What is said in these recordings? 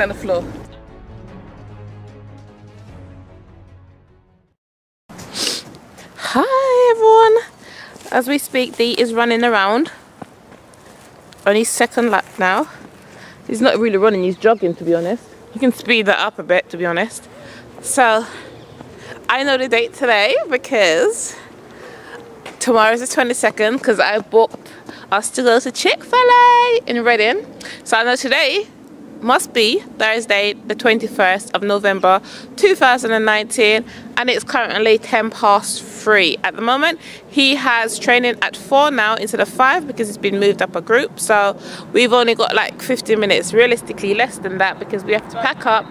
On the floor. Hi everyone. As we speak, Dee is running around on his second lap now. He's not really running, he's jogging to be honest. You can speed that up a bit to be honest. So, I know the date today because tomorrow is the 22nd because I booked us to go to Chick-fil-A in Reading. So I know today must be Thursday the 21st of November 2019 and it's currently 10 past 3 at the moment he has training at 4 now instead of 5 because it's been moved up a group. So we've only got like 15 minutes realistically less than that because we have to pack up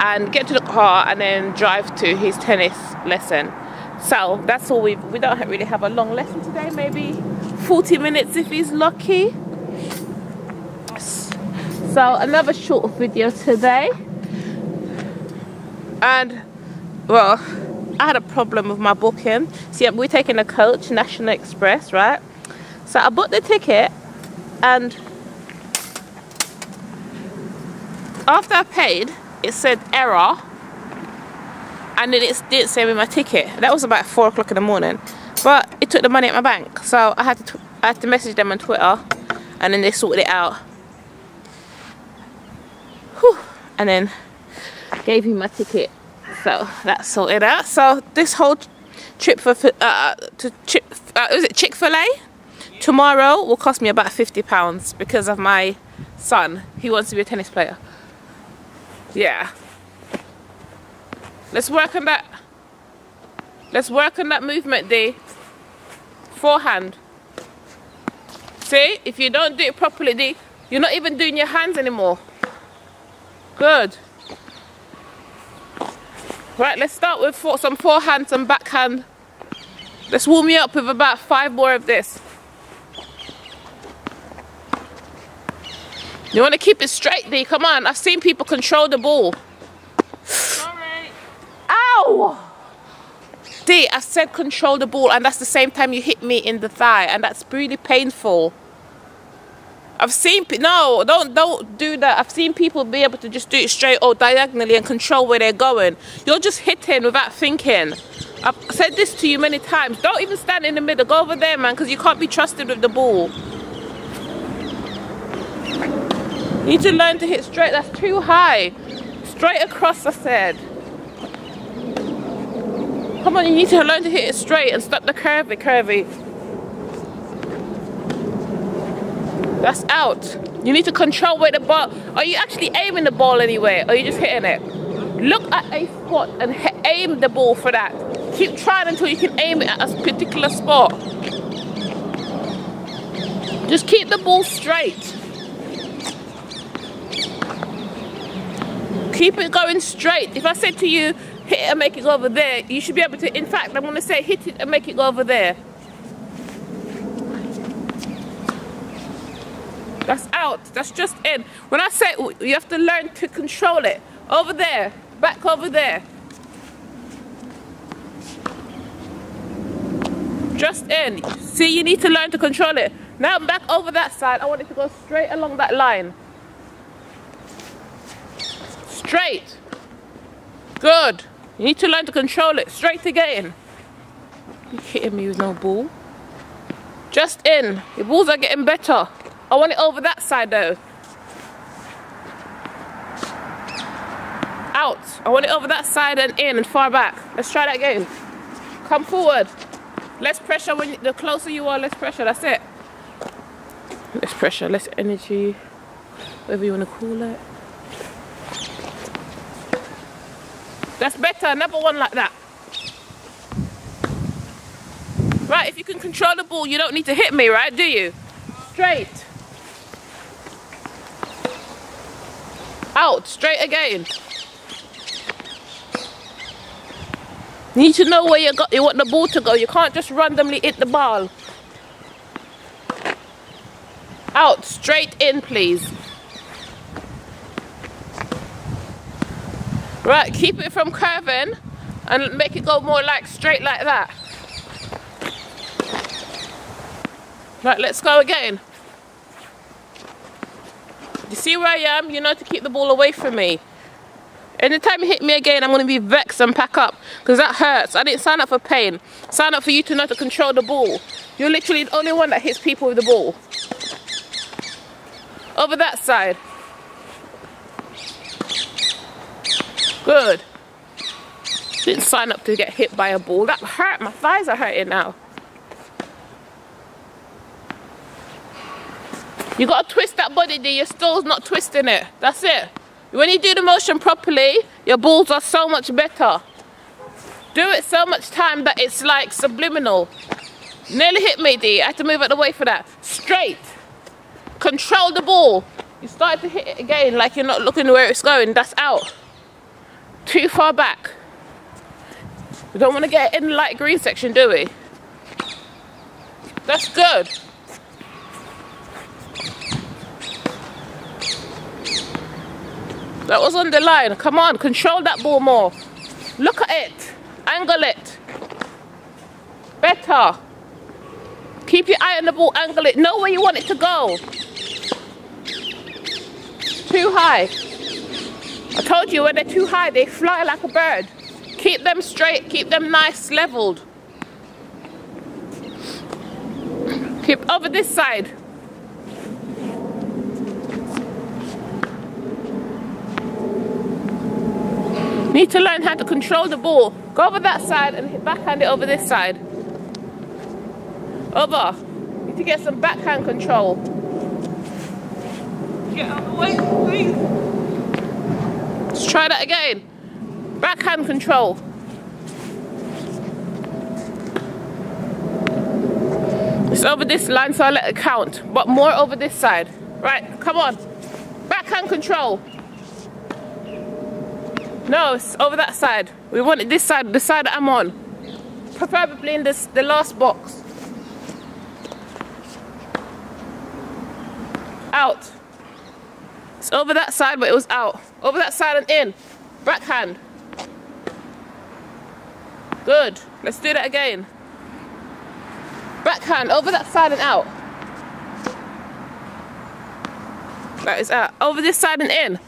and get to the car and then drive to his tennis lesson. So that's all we we don't really have a long lesson today maybe 40 minutes if he's lucky. So another short video today. And well I had a problem with my booking. See we're taking a coach National Express right? So I bought the ticket and after I paid it said error. And then it didn't say me my ticket. That was about four o'clock in the morning. But took the money at my bank. So I had to I had to message them on Twitter and then they sorted it out. Whew. and then gave me my ticket. So that's sorted out. So this whole trip for uh, to Chick uh, is it Chick-fil-A? Tomorrow will cost me about 50 pounds because of my son. He wants to be a tennis player. Yeah. Let's work on that. Let's work on that movement D forehand see if you don't do it properly D you're not even doing your hands anymore Good. Right, let's start with some forehand, some backhand. Let's warm you up with about five more of this. You want to keep it straight, D. Come on. I've seen people control the ball. Sorry. Ow! D, I said control the ball and that's the same time you hit me in the thigh and that's really painful. I've seen no, don't don't do that. I've seen people be able to just do it straight or diagonally and control where they're going. You're just hitting without thinking. I've said this to you many times. Don't even stand in the middle. Go over there, man, because you can't be trusted with the ball. You need to learn to hit straight. That's too high. Straight across, I said. Come on, you need to learn to hit it straight and stop the curvy, curvy. That's out. You need to control where the ball. Are you actually aiming the ball anywhere? Or are you just hitting it? Look at a spot and aim the ball for that. Keep trying until you can aim it at a particular spot. Just keep the ball straight. Keep it going straight. If I said to you, hit it and make it go over there, you should be able to, in fact, I'm going to say hit it and make it go over there. That's out. That's just in. When I say you have to learn to control it. Over there. Back over there. Just in. See, you need to learn to control it. Now back over that side. I want it to go straight along that line. Straight. Good. You need to learn to control it. Straight again. You're hitting me with no ball. Just in. Your balls are getting better. I want it over that side though. Out. I want it over that side and in and far back. Let's try that again. Come forward. Less pressure when you, the closer you are, less pressure. That's it. Less pressure, less energy, whatever you want to call it. That's better. Another one like that. Right, if you can control the ball, you don't need to hit me, right? Do you? Straight. Out, straight again. You need to know where you got you want the ball to go. You can't just randomly hit the ball. Out, straight in, please. Right, keep it from curving and make it go more like straight like that. Right, let's go again. You see where I am? You know to keep the ball away from me. Anytime you hit me again, I'm going to be vexed and pack up. Because that hurts. I didn't sign up for pain. Sign up for you to know to control the ball. You're literally the only one that hits people with the ball. Over that side. Good. Didn't sign up to get hit by a ball. That hurt. My thighs are hurting now. You gotta twist that body, D. Your stall's not twisting it. That's it. When you do the motion properly, your balls are so much better. Do it so much time that it's like subliminal. Nearly hit me, D. I had to move out the way for that. Straight. Control the ball. You started to hit it again like you're not looking where it's going. That's out. Too far back. We don't want to get in the light green section, do we? That's good. That was on the line. Come on, control that ball more. Look at it. Angle it. Better. Keep your eye on the ball, angle it. Know where you want it to go. Too high. I told you when they're too high, they fly like a bird. Keep them straight, keep them nice, leveled. Keep over this side. Need to learn how to control the ball. Go over that side and hit backhand it over this side. Over. Need to get some backhand control. Get out of the way, please. Let's try that again. Backhand control. It's over this line, so I'll let it count. But more over this side. Right, come on. Backhand control. No, it's over that side. We want it this side, the side I'm on. Preferably in this the last box. Out. It's over that side, but it was out. Over that side and in. Backhand. Good. Let's do that again. Backhand, over that side and out. That is out. Over this side and in.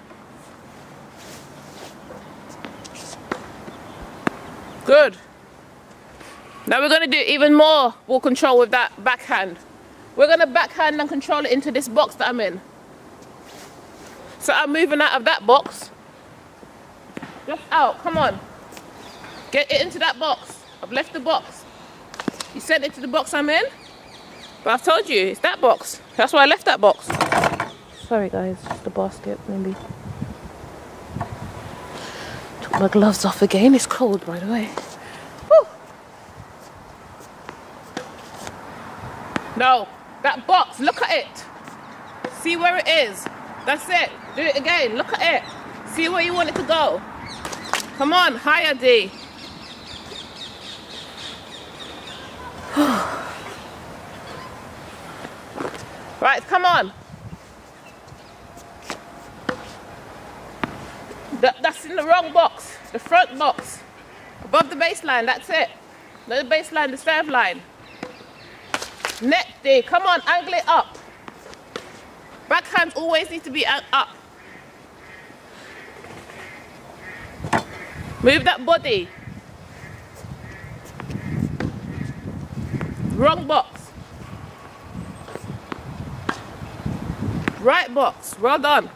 Good. Now we're going to do even more ball control with that backhand. We're going to backhand and control it into this box that I'm in. So I'm moving out of that box. Just out, come on. Get it into that box. I've left the box. You sent it to the box I'm in. But I've told you, it's that box. That's why I left that box. Sorry guys, just the basket maybe. Took my gloves off again. It's cold by the way. Woo. No, that box, look at it. See where it is. That's it. Do it again. Look at it. See where you want it to go. Come on, higher D. right, come on. That, that's in the wrong box. The front box. Above the baseline, that's it. Not the baseline, the serve line. Net D, come on, angle it up. Backhands always need to be up. Move that body. Wrong box. Right box. Well done.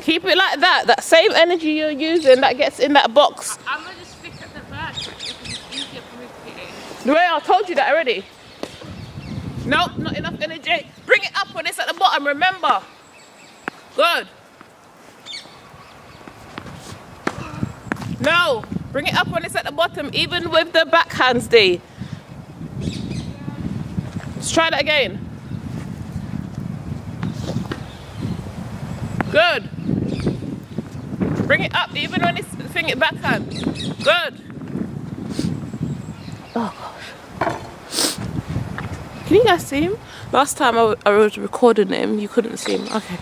Keep it like that. That same energy you're using that gets in that box. I'm gonna just stick at the back because it's easier for me to get in. The way I told you that already. Nope, not enough energy. Bring it up when it's at the bottom, remember. Good. No, bring it up when it's at the bottom, even with the backhands, D. Let's try that again. Good. Bring it up, even when it's thing it backhand. Good. Can you guys see him? Last time I, was recording him, you couldn't see him. Okay.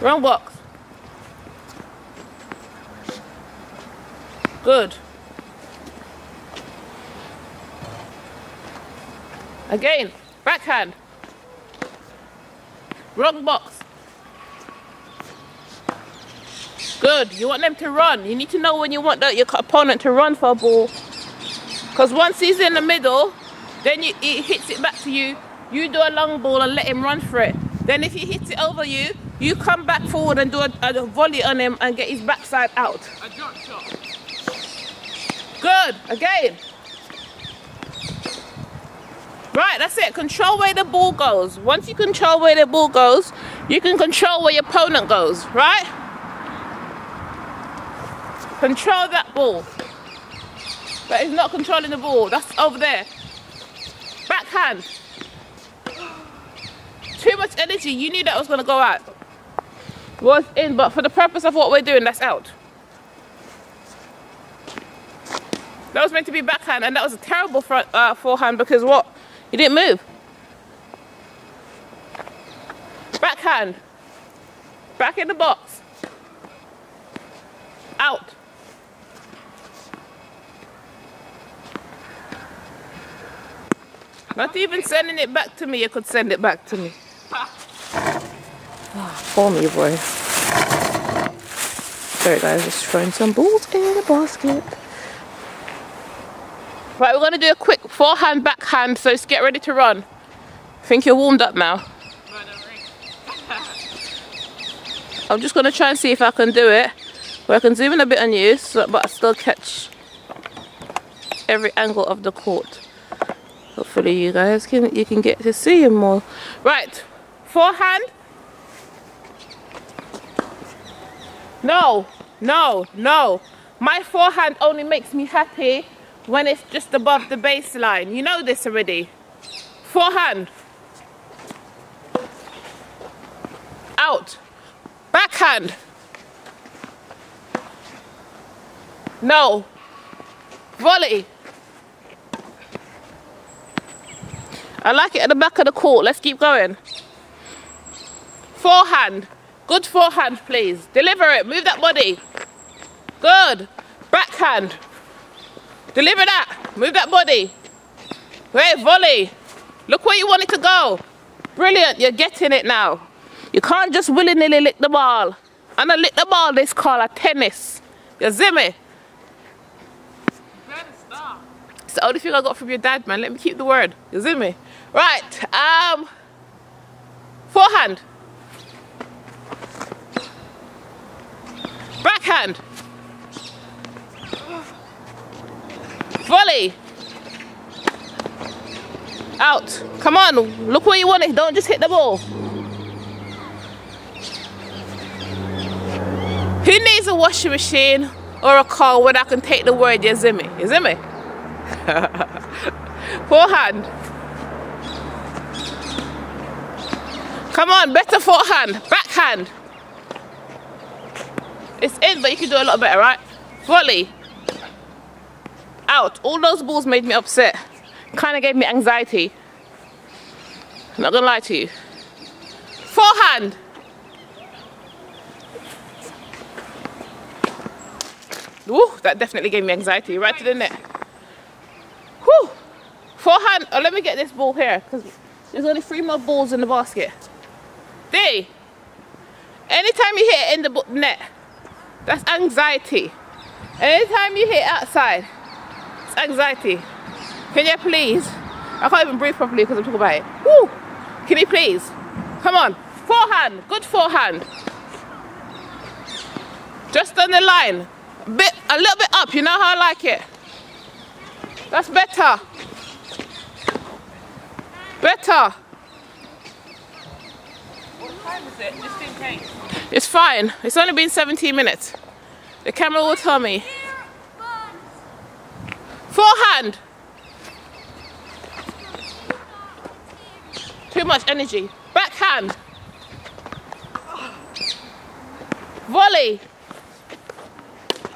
Wrong box. Good. Again, backhand. Wrong box. Good. You want them to run. You need to know when you want your opponent to run for a ball. Because once he's in the middle, then you, he hits it back to you. You do a long ball and let him run for it. Then if he hits it over you, you come back forward and do a, a volley on him and get his backside out. A drop shot. Good. Again. Right, that's it. Control where the ball goes. Once you control where the ball goes, you can control where your opponent goes, right? Control that ball. But he's not controlling the ball. That's over there. Backhand. Too much energy. You knew that was going to go out. Was in, but for the purpose of what we're doing, that's out. That was meant to be backhand, and that was a terrible front, uh, forehand because what? You didn't move. Backhand. Back in the box. Out. Not even sending it back to me, you could send it back to me. Ah, For me, boy. Sorry guys, just throwing some balls in a basket. Right, we're going to do a quick forehand, backhand, so let's get ready to run. I think you're warmed up now. I'm just going to try and see if I can do it. Where I can zoom in a bit on you, so, but I still catch every angle of the court. Hopefully you guys can you can get to see him more. Right, forehand. No, no, no. My forehand only makes me happy when it's just above the baseline. You know this already. Forehand. Out. Backhand. No. Volley. I like it at the back of the court. Let's keep going. Forehand. Good forehand, please. Deliver it. Move that body. Good. Backhand. Deliver that. Move that body. Great volley. Look where you want it to go. Brilliant. You're getting it now. You can't just willy-nilly lick the ball. And I lick the ball, this call a tennis. You see me? It's the only thing I got from your dad, man. Let me keep the word. You see me? Right. Um. Forehand. Backhand. Volley. Out. Come on. Look where you want it. Don't just hit the ball. Who needs a washing machine or a car when I can take the word me? You? Forehand. Come on, better forehand. Backhand. It's in, but you can do a lot better, right? Volley. Out. All those balls made me upset. Kind of gave me anxiety. I'm not gonna lie to you. Forehand. Ooh, that definitely gave me anxiety. Right to the net. Whew. Forehand. Oh, let me get this ball here because there's only three more balls in the basket. There. Anytime you hit in the net, that's anxiety. Anytime you hit outside, it's anxiety. Can you please? I can't even breathe properly because I'm talking about it. Woo! Can you please? Come on. Forehand. Good forehand. Just on the line. A bit, a little bit up. You know how I like it. That's better. Better. Time is it? Just in case. It's fine. It's only been 17 minutes. The camera will tell me. Forehand. Too much energy. Backhand. Volley.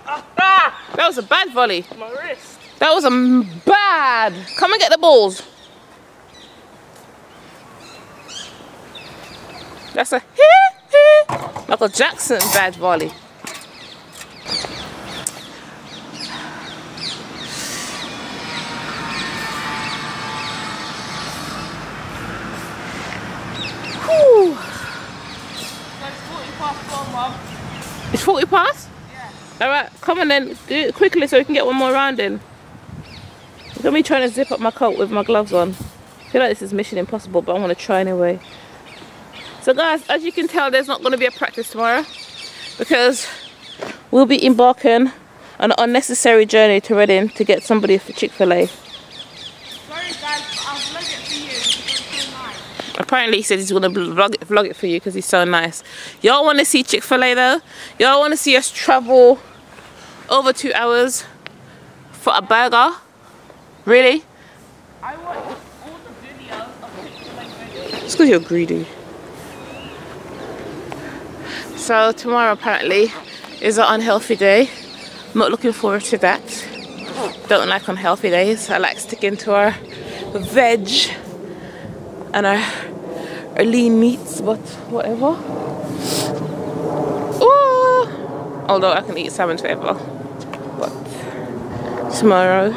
Ah! That was a bad volley. My wrist. That was a bad. Come and get the balls. That's a Michael Jackson bad volley. It's 40 past? Yeah. Alright, come on then. Do it quickly so we can get one more round in. Look at me trying to zip up my coat with my gloves on. I feel like this is mission impossible, but I want to try anyway. So guys, as you can tell, there's not going to be a practice tomorrow because we'll be embarking on an unnecessary journey to Reading to get somebody for Chick-fil-A. Sorry guys, but I'll vlog it for you because it's so nice. Apparently he said he's gonna vlog it, vlog it for you because he's so nice. Y'all want to see Chick-fil-A though? Y'all want to see us travel over two hours for a burger? Really? I watched all the videos of Chick-fil-A. It's because you're greedy. So tomorrow apparently is an unhealthy day. I'm not looking forward to that. Don't like unhealthy days. I like sticking to our veg and our, our lean meats, but whatever. Ooh. Although I can eat salmon forever. But tomorrow.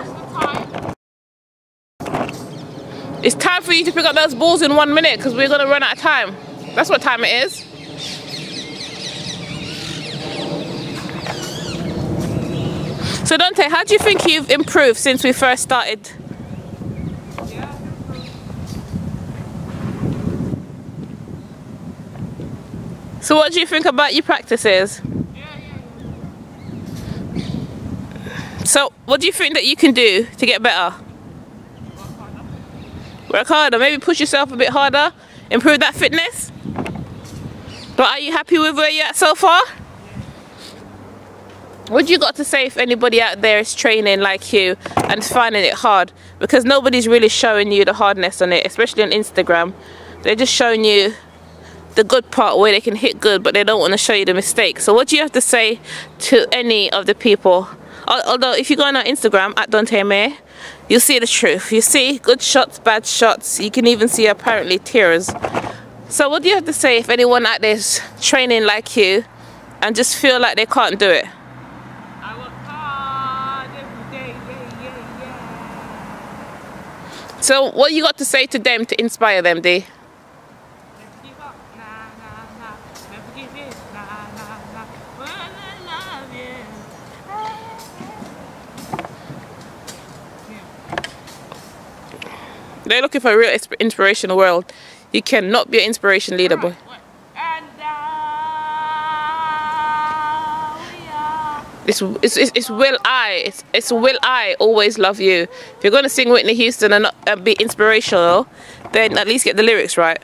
It's time for you to pick up those balls in one minute because we're going to run out of time. That's what time it is. So Dante, how do you think you've improved since we first started? So what do you think about your practices? So what do you think that you can do to get better? Work harder, maybe push yourself a bit harder, improve that fitness. But are you happy with where you're at so far? What do you got to say if anybody out there is training like you and finding it hard? Because nobody's really showing you the hardness on it, especially on Instagram. They're just showing you the good part where they can hit good, but they don't want to show you the mistakes. So what do you have to say to any of the people? Although if you go on our Instagram at Dante May, you'll see the truth. You see good shots, bad shots. You can even see apparently tears. So what do you have to say if anyone out there is training like you and just feel like they can't do it? I work hard every day, yeah, yeah, yeah. So what you got to say to them to inspire them, D? Never give up, nah, nah, nah. Never give in, nah, nah, nah. When I love you. They're looking for a real inspirational world. You cannot be an inspiration leader, boy. It's, it's, it's, will I. It's, it's will I always love you. If you're going to sing Whitney Houston and, not, be inspirational, then at least get the lyrics right.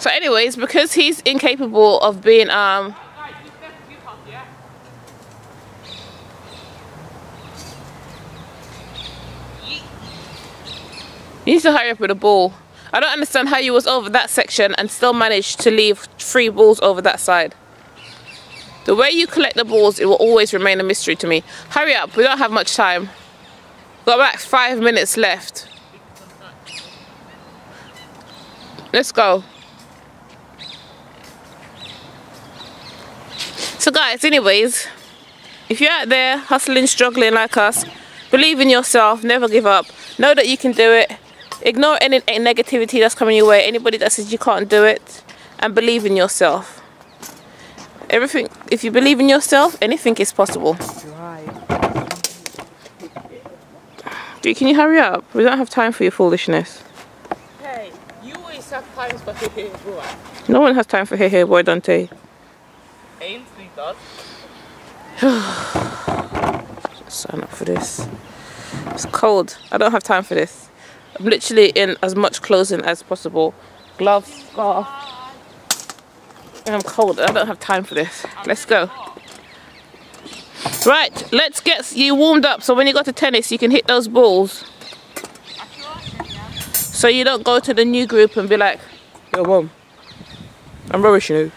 So, anyways, because he's incapable of being um Guys, you never up. You need to hurry up with the ball. I don't understand how you was over that section and still managed to leave three balls over that side. The way you collect the balls, it will always remain a mystery to me. Hurry up, we don't have much time. Got about five minutes left. Let's go. So guys, anyways, if you're out there hustling, struggling like us, believe in yourself, never give up. Know that you can do it. Ignore any negativity that's coming your way, anybody that says you can't do it, and believe in yourself. Everything, if you believe in yourself, anything is possible. Dude, can you hurry up? We don't have time for your foolishness. Hey, you always have times for here, boy. No one has time for hey hey boy Dante. Ainsley does. Sign up for this. It's cold. I don't have time for this. I'm literally in as much clothing as possible. Gloves, scarf. And I'm cold. I don't have time for this. Let's go. Right, let's get you warmed up so when you go to tennis you can hit those balls. So you don't go to the new group and be like, Yo mom, I'm rubbish you know.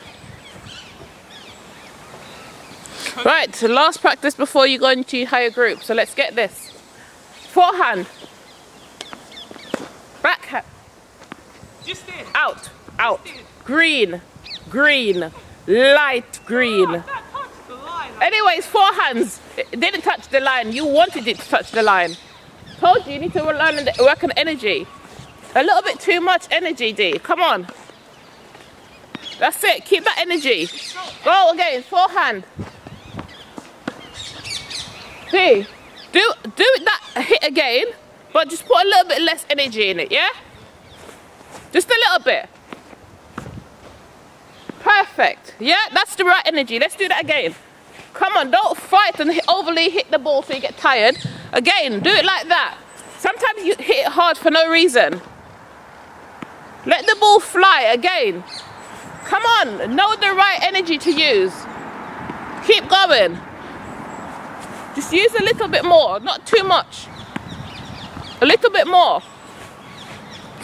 Right, so last practice before you go into higher group. So let's get this. Forehand. Backhand. Just in. Out. Out. Green. Green. Light green. Anyways, forehands. It didn't touch the line. You wanted it to touch the line. Told you, you need to learn and work on energy. A little bit too much energy, D. Come on. That's it. Keep that energy. Go again. Forehand. See? Do do that hit again, but just put a little bit less energy in it, yeah? Just a little bit. Perfect. Yeah, that's the right energy. Let's do that again. Come on, don't fight and overly hit the ball so you get tired. Again, do it like that. Sometimes you hit it hard for no reason. Let the ball fly again. Come on, know the right energy to use. Keep going. Just use a little bit more, not too much. A little bit more.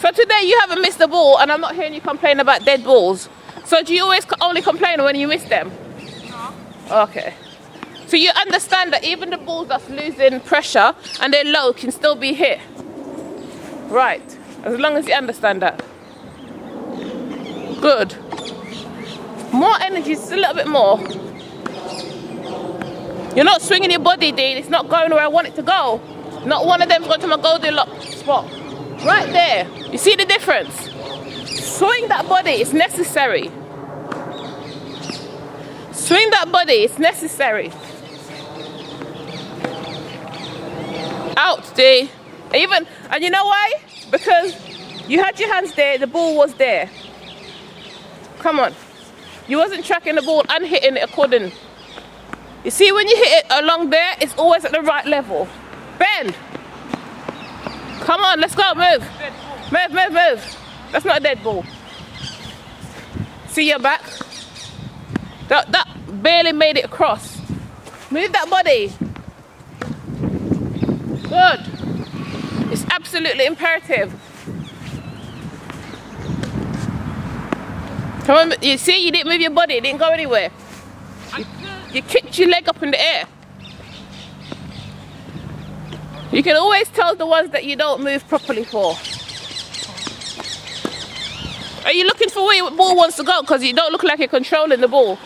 So today you haven't missed the ball and I'm not hearing you complain about dead balls. So do you always only complain when you miss them? No. Okay. So you understand that even the balls that's losing pressure and they're low can still be hit. Right. As long as you understand that. Good. More energy, just a little bit more. You're not swinging your body, Dean. It's not going where I want it to go. Not one of them's going to my Goldilocks spot. Right there. You see the difference? Swing that body, it's necessary. Swing that body, it's necessary. Out, D. Even, and you know why? Because you had your hands there, the ball was there. Come on. You wasn't tracking the ball and hitting it according. You see when you hit it along there, it's always at the right level. Bend. Come on, let's go, move. Move, move, move. That's not a dead ball. See your back? That, that barely made it across. Move that body. Good. It's absolutely imperative. Come on, you see, you didn't move your body, it didn't go anywhere. Could. You kicked your leg up in the air. You can always tell the ones that you don't move properly for. Are you looking for where your ball wants to go? Because you don't look like you're controlling the ball.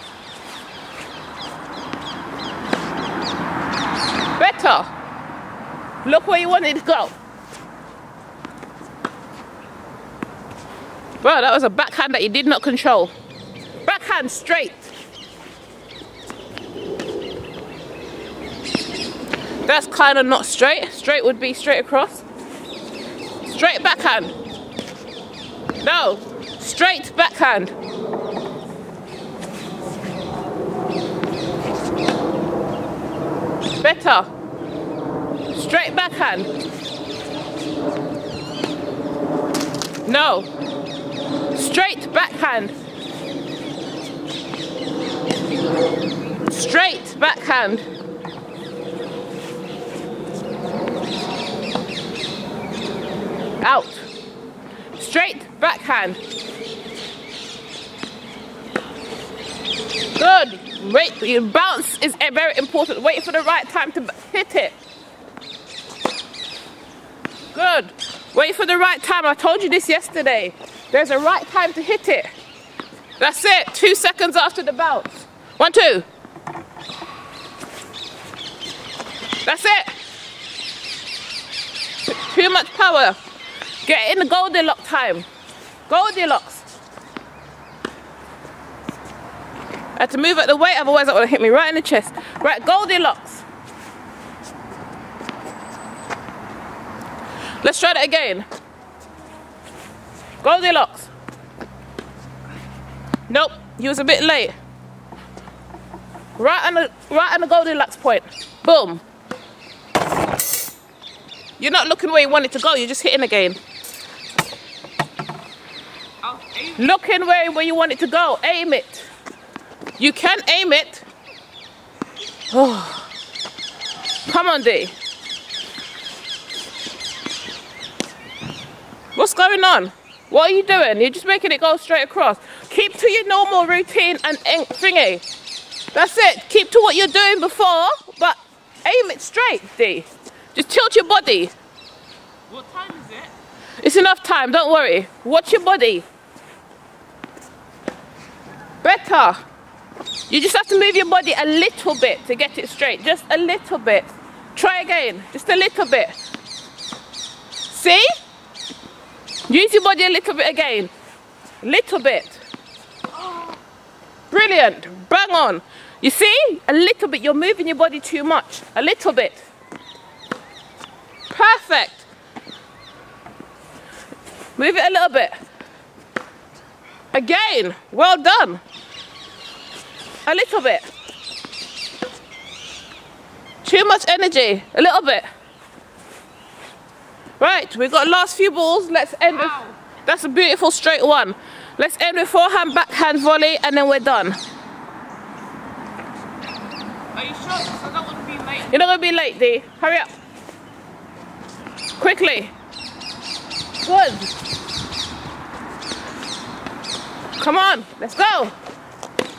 Better. Look where you want it to go. Well, that was a backhand that you did not control. Backhand straight. That's kind of not straight. Straight would be straight across. Straight backhand. No, straight backhand. Better. Straight backhand. No. Straight backhand. Straight backhand. Out. Straight backhand. Good. Wait, your bounce is very important. Wait for the right time to hit it. Good. Wait for the right time. I told you this yesterday. There's a right time to hit it. That's it. Two seconds after the bounce. One, two. That's it. Too much power. Get in the Goldilocks time. Goldilocks. I had to move out the way, otherwise that would have hit me right in the chest. Right, Goldilocks. Let's try that again. Goldilocks. Nope, you was a bit late. Right on the right on the Goldilocks point. Boom. You're not looking where you want it to go, you're just hitting again. Looking where, where you want it to go. Aim it. You can aim it. Oh. Come on, D. What's going on? What are you doing? You're just making it go straight across. Keep to your normal routine and thingy. That's it. Keep to what you're doing before, but aim it straight, D. Just tilt your body. What time is it? It's enough time, don't worry. Watch your body. Better. You just have to move your body a little bit to get it straight. Just a little bit. Try again. Just a little bit. See? Use your body a little bit again. Little bit. Brilliant. Bang on. You see? A little bit. You're moving your body too much. A little bit. Perfect. Move it a little bit. Again. Well done. A little bit. Too much energy. A little bit. Right, we've got last few balls. Let's end with, that's a beautiful straight one. Let's end with forehand, backhand volley, and then we're done. Are you sure? Because I don't want to be late. You're not gonna be late, D. Hurry up. Quickly. Good. Come on, let's go.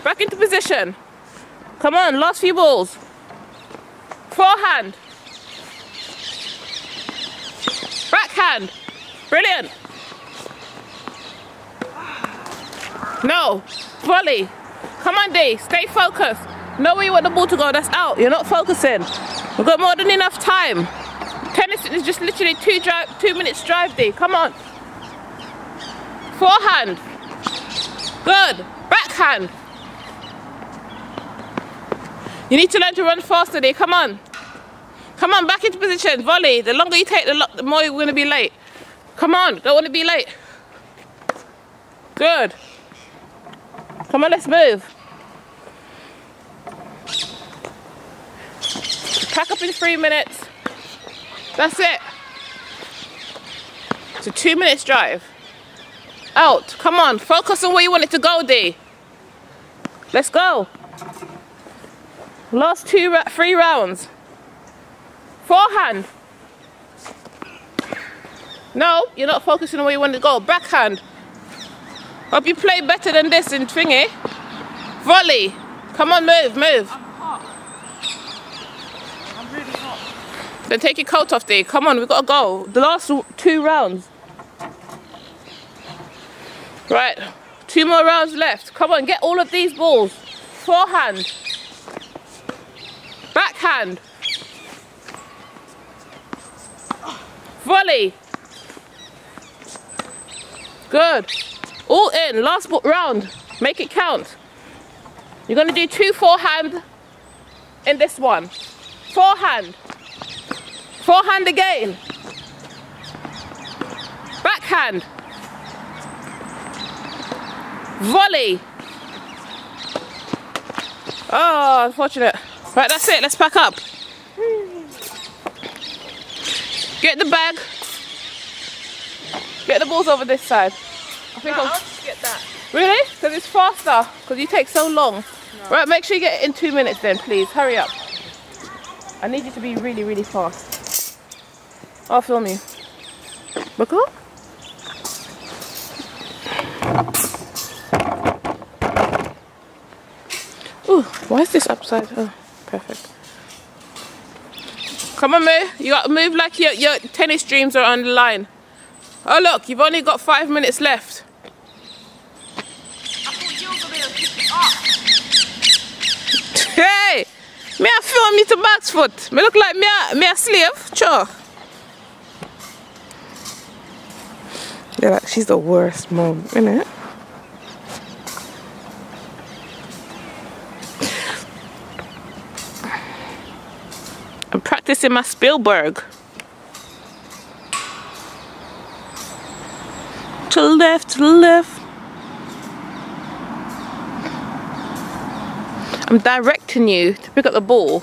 Back into position. Come on, last few balls. Forehand. Backhand. Brilliant. No. Volley. Come on, D. Stay focused. Know where you want the ball to go. That's out. You're not focusing. We've got more than enough time. Tennis is just literally two drive, two minutes drive, D. Come on. Forehand. Good. Backhand. You need to learn to run faster, D. Come on. Come on, back into position. Volley. The longer you take, the, lo the more you're going to be late. Come on. Don't want to be late. Good. Come on, let's move. Pack up in three minutes. That's it. It's a two minutes drive. Out. Come on. Focus on where you want it to go, D. Let's go. Last two, three rounds. Forehand. No, you're not focusing on where you want to go. Backhand. Hope you play better than this in thingy. Volley. Come on, move, move. I'm hot. I'm really hot. Then take your coat off, D. Come on, we've gotta go. The last two rounds. Right, two more rounds left. Come on, get all of these balls. Forehand. Backhand. Volley. Good. All in, last round. Make it count. You're gonna do two forehand in this one. Forehand. Forehand again. Backhand. Volley. Oh, unfortunate. Right, that's it. Let's pack up. Get the bag. Get the balls over this side. I think No, I'll... I'll just get that. Really? Because it's faster. Because you take so long. Right, make sure you get it in two minutes then, please. Hurry up. I need you to be really, really fast. I'll film you. Look up. Ooh, why is this upside? Oh, perfect. Come on, move. You got to move like your, your tennis dreams are on the line. Oh, look, you've only got five minutes left. Hey, me a film me to box foot. Me look like me a, me a slave. Sure. Yeah, like she's the worst mom, innit? I'm practicing my Spielberg. To left, to left. I'm directing you to pick up the ball.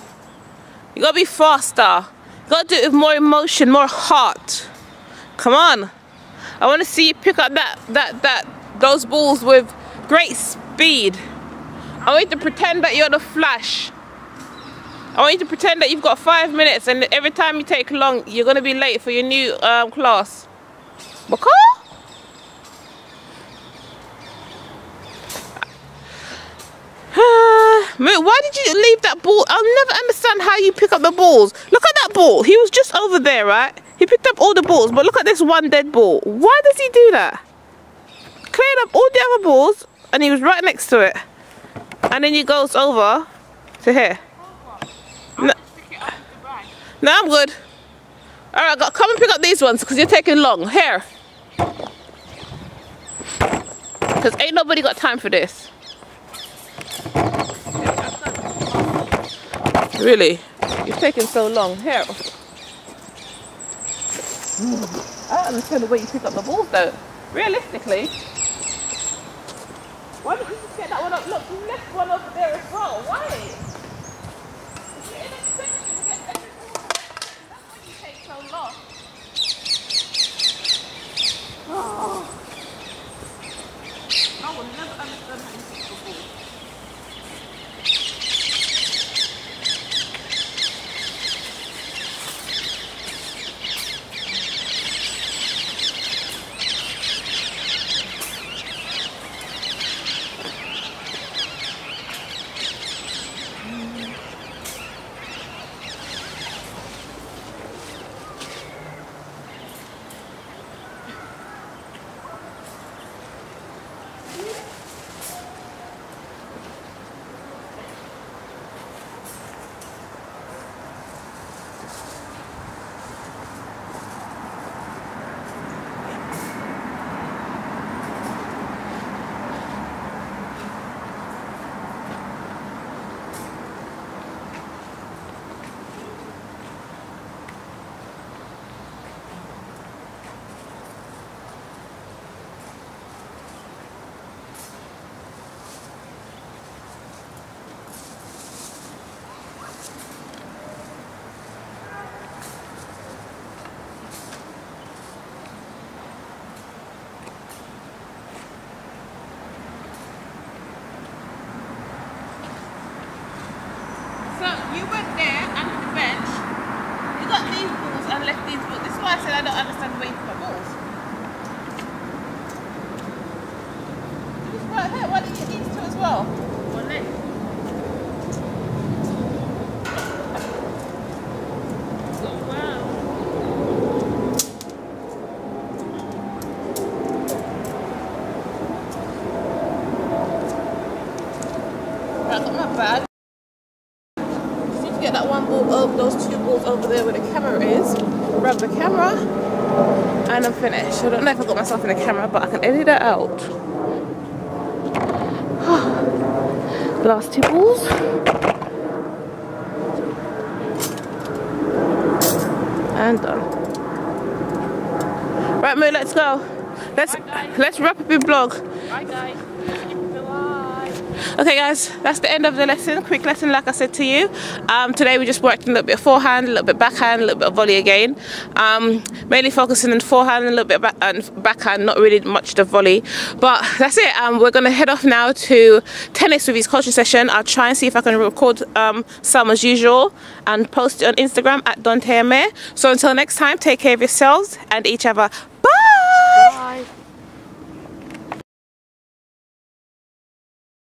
You gotta be faster. You gotta do it with more emotion, more heart. Come on. I wanna see you pick up that that that those balls with great speed. I want you to pretend that you're the flash. I want you to pretend that you've got five minutes and every time you take long, you're gonna be late for your new um, class. Baka? Why did you leave that ball? I'll never understand how you pick up the balls. Look at that ball. He was just over there, right? He picked up all the balls, but look at this one dead ball. Why does he do that? Cleared up all the other balls, and he was right next to it. And then he goes over to here. No, I'm good. All right, come and pick up these ones because you're taking long. Here. Because ain't nobody got time for this. Really? You're taking so long. Here. I understand the way you pick up the balls though. Realistically, why don't you just get that one up? Look, you left one over there as well. Why? Oh. I will never understand how you pick the ball. So you went there under the bench. You got these balls and left these balls. This is why I don't understand the way you put my balls. Right here. Why did you get these two as well? One leg. Wow. Right, I got my bag. Just need to get that one ball over those two over there where the camera is. Grab the camera and I'm finished. I don't know if I got myself in the camera, but I can edit it out. the last two balls. And done. Right, Moo, let's go. Let's Bye, let's wrap up your vlog. Okay guys, that's the end of the lesson. Quick lesson like I said to you. Um, today we just worked a little bit of forehand, a little bit backhand, a little bit of volley again. Um, mainly focusing on forehand and a little bit back and backhand, not really much the volley. But that's it. Um, we're going to head off now to tennis with his coaching session. I'll try and see if I can record um, some as usual and post it on Instagram at Dante. So until next time, take care of yourselves and each other.